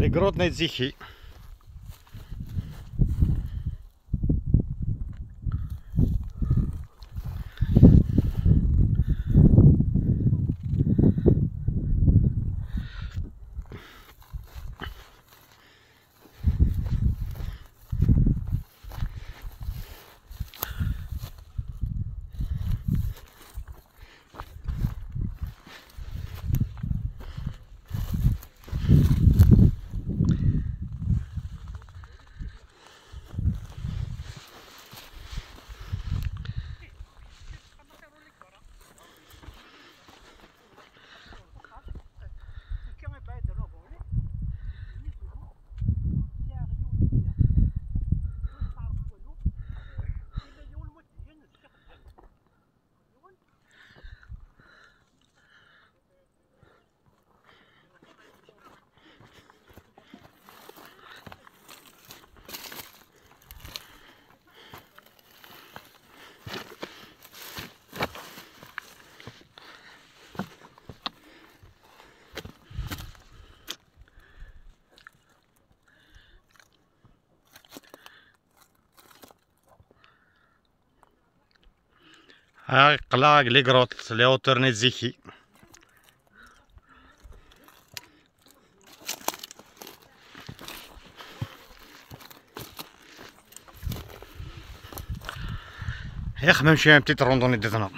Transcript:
Легротной дзихи. Grottes, les hauteurs Nedzichi. يا أخي نمشي بتيت روندوني ديتنا